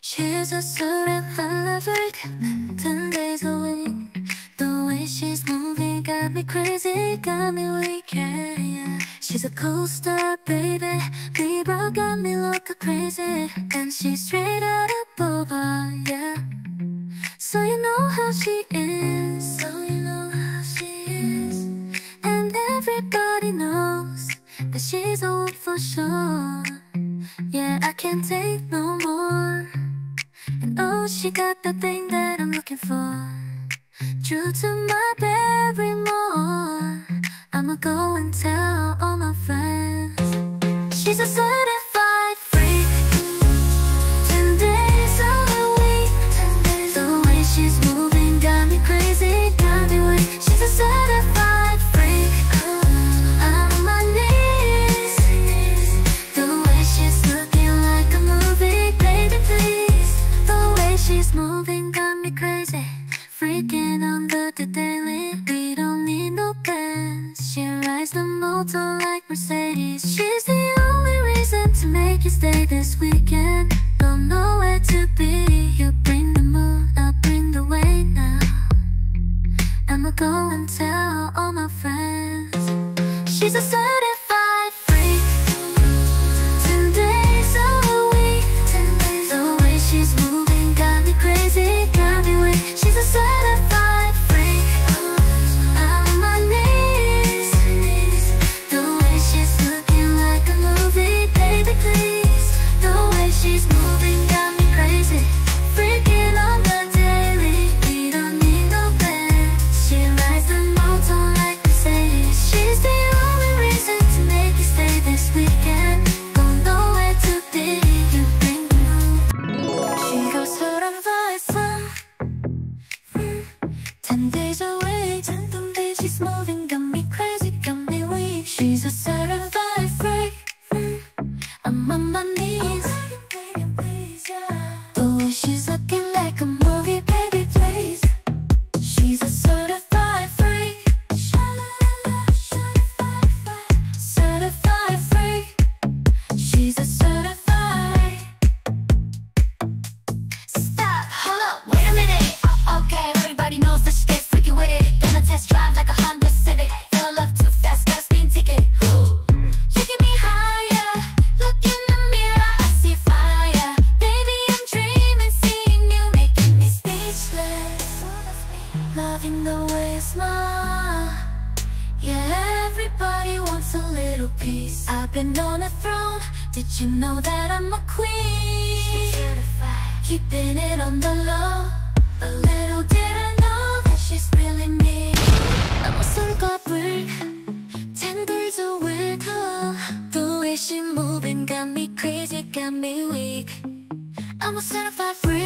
She's a certified freak, ten days a week. The way she's moving got me crazy, got me weak, yeah, yeah. She's a cool star, baby. Libra got me looking crazy, and she's straight out of Boba, yeah. So you know how she is, so you know how she is, and everybody knows that she's a for sure. Yeah, I can't take no she got the thing that I'm looking for. Drew to my Barrymore. Freaking under the daily. We don't need no Benz. She rides the motor like Mercedes. She's the only reason to make you stay this weekend. Don't know where to be. You bring the mood, I'll bring the way now. I'ma go and tell all my friends. She's a moving, got me crazy, got me weak. She's a I've been on a throne. Did you know that I'm a queen? Keeping it on the low. But little did I know that she's really me. I'm a 갑을 tangled with her. The way she moving got me crazy, got me weak. I'm a certified freak.